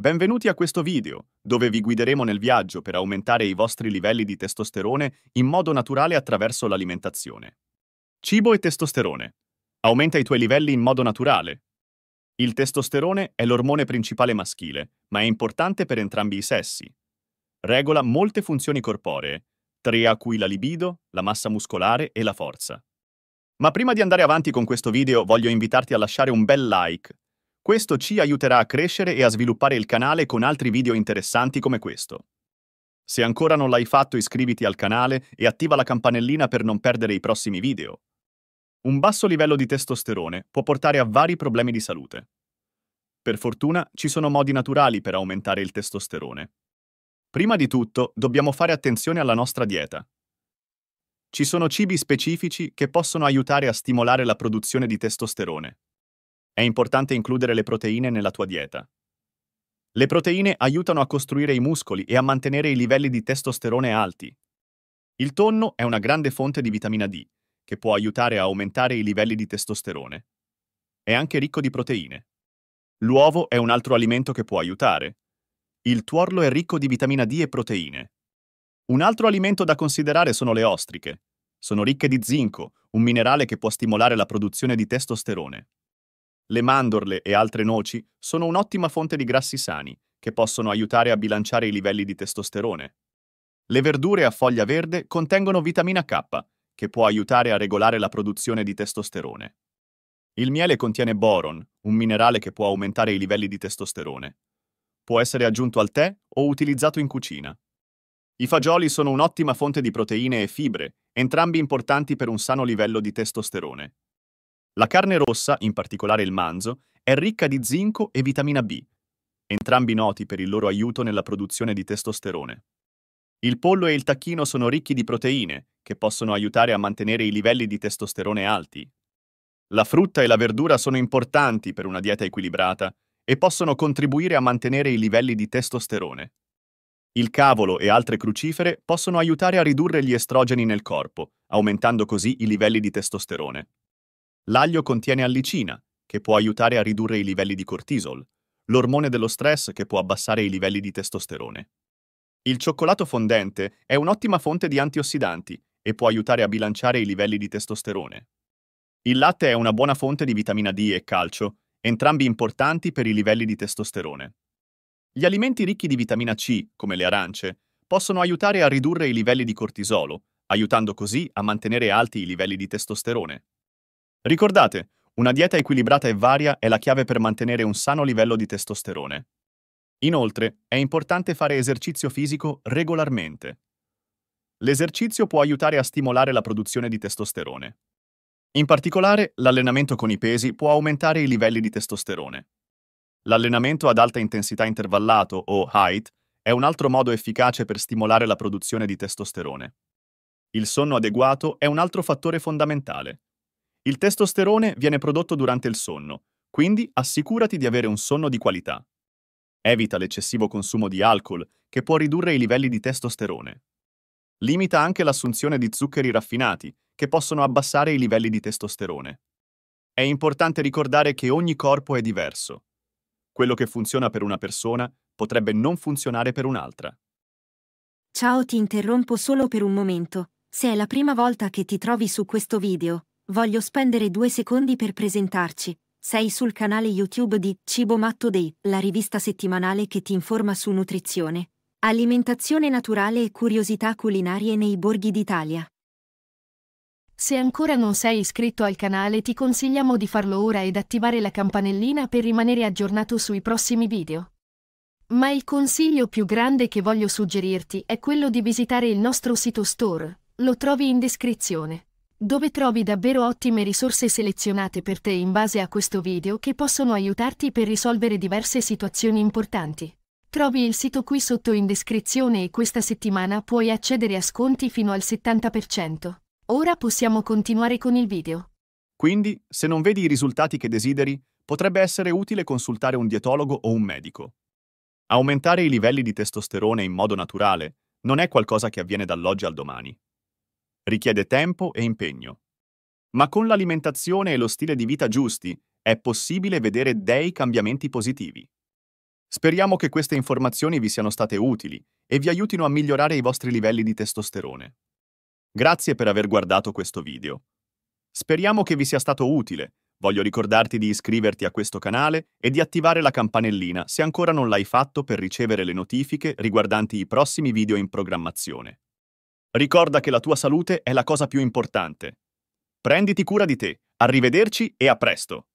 Benvenuti a questo video, dove vi guideremo nel viaggio per aumentare i vostri livelli di testosterone in modo naturale attraverso l'alimentazione. Cibo e testosterone. Aumenta i tuoi livelli in modo naturale. Il testosterone è l'ormone principale maschile, ma è importante per entrambi i sessi. Regola molte funzioni corporee, tre a cui la libido, la massa muscolare e la forza. Ma prima di andare avanti con questo video voglio invitarti a lasciare un bel like questo ci aiuterà a crescere e a sviluppare il canale con altri video interessanti come questo. Se ancora non l'hai fatto iscriviti al canale e attiva la campanellina per non perdere i prossimi video. Un basso livello di testosterone può portare a vari problemi di salute. Per fortuna ci sono modi naturali per aumentare il testosterone. Prima di tutto dobbiamo fare attenzione alla nostra dieta. Ci sono cibi specifici che possono aiutare a stimolare la produzione di testosterone. È importante includere le proteine nella tua dieta. Le proteine aiutano a costruire i muscoli e a mantenere i livelli di testosterone alti. Il tonno è una grande fonte di vitamina D, che può aiutare a aumentare i livelli di testosterone. È anche ricco di proteine. L'uovo è un altro alimento che può aiutare. Il tuorlo è ricco di vitamina D e proteine. Un altro alimento da considerare sono le ostriche. Sono ricche di zinco, un minerale che può stimolare la produzione di testosterone. Le mandorle e altre noci sono un'ottima fonte di grassi sani, che possono aiutare a bilanciare i livelli di testosterone. Le verdure a foglia verde contengono vitamina K, che può aiutare a regolare la produzione di testosterone. Il miele contiene boron, un minerale che può aumentare i livelli di testosterone. Può essere aggiunto al tè o utilizzato in cucina. I fagioli sono un'ottima fonte di proteine e fibre, entrambi importanti per un sano livello di testosterone. La carne rossa, in particolare il manzo, è ricca di zinco e vitamina B, entrambi noti per il loro aiuto nella produzione di testosterone. Il pollo e il tacchino sono ricchi di proteine, che possono aiutare a mantenere i livelli di testosterone alti. La frutta e la verdura sono importanti per una dieta equilibrata e possono contribuire a mantenere i livelli di testosterone. Il cavolo e altre crucifere possono aiutare a ridurre gli estrogeni nel corpo, aumentando così i livelli di testosterone. L'aglio contiene allicina, che può aiutare a ridurre i livelli di cortisol, l'ormone dello stress che può abbassare i livelli di testosterone. Il cioccolato fondente è un'ottima fonte di antiossidanti e può aiutare a bilanciare i livelli di testosterone. Il latte è una buona fonte di vitamina D e calcio, entrambi importanti per i livelli di testosterone. Gli alimenti ricchi di vitamina C, come le arance, possono aiutare a ridurre i livelli di cortisolo, aiutando così a mantenere alti i livelli di testosterone. Ricordate, una dieta equilibrata e varia è la chiave per mantenere un sano livello di testosterone. Inoltre, è importante fare esercizio fisico regolarmente. L'esercizio può aiutare a stimolare la produzione di testosterone. In particolare, l'allenamento con i pesi può aumentare i livelli di testosterone. L'allenamento ad alta intensità intervallato o HIIT è un altro modo efficace per stimolare la produzione di testosterone. Il sonno adeguato è un altro fattore fondamentale. Il testosterone viene prodotto durante il sonno, quindi assicurati di avere un sonno di qualità. Evita l'eccessivo consumo di alcol, che può ridurre i livelli di testosterone. Limita anche l'assunzione di zuccheri raffinati, che possono abbassare i livelli di testosterone. È importante ricordare che ogni corpo è diverso. Quello che funziona per una persona potrebbe non funzionare per un'altra. Ciao, ti interrompo solo per un momento. Se è la prima volta che ti trovi su questo video, Voglio spendere due secondi per presentarci. Sei sul canale YouTube di Cibo Matto Day, la rivista settimanale che ti informa su nutrizione, alimentazione naturale e curiosità culinarie nei borghi d'Italia. Se ancora non sei iscritto al canale ti consigliamo di farlo ora ed attivare la campanellina per rimanere aggiornato sui prossimi video. Ma il consiglio più grande che voglio suggerirti è quello di visitare il nostro sito store, lo trovi in descrizione dove trovi davvero ottime risorse selezionate per te in base a questo video che possono aiutarti per risolvere diverse situazioni importanti. Trovi il sito qui sotto in descrizione e questa settimana puoi accedere a sconti fino al 70%. Ora possiamo continuare con il video. Quindi, se non vedi i risultati che desideri, potrebbe essere utile consultare un dietologo o un medico. Aumentare i livelli di testosterone in modo naturale non è qualcosa che avviene dall'oggi al domani richiede tempo e impegno. Ma con l'alimentazione e lo stile di vita giusti è possibile vedere dei cambiamenti positivi. Speriamo che queste informazioni vi siano state utili e vi aiutino a migliorare i vostri livelli di testosterone. Grazie per aver guardato questo video. Speriamo che vi sia stato utile. Voglio ricordarti di iscriverti a questo canale e di attivare la campanellina se ancora non l'hai fatto per ricevere le notifiche riguardanti i prossimi video in programmazione. Ricorda che la tua salute è la cosa più importante. Prenditi cura di te. Arrivederci e a presto!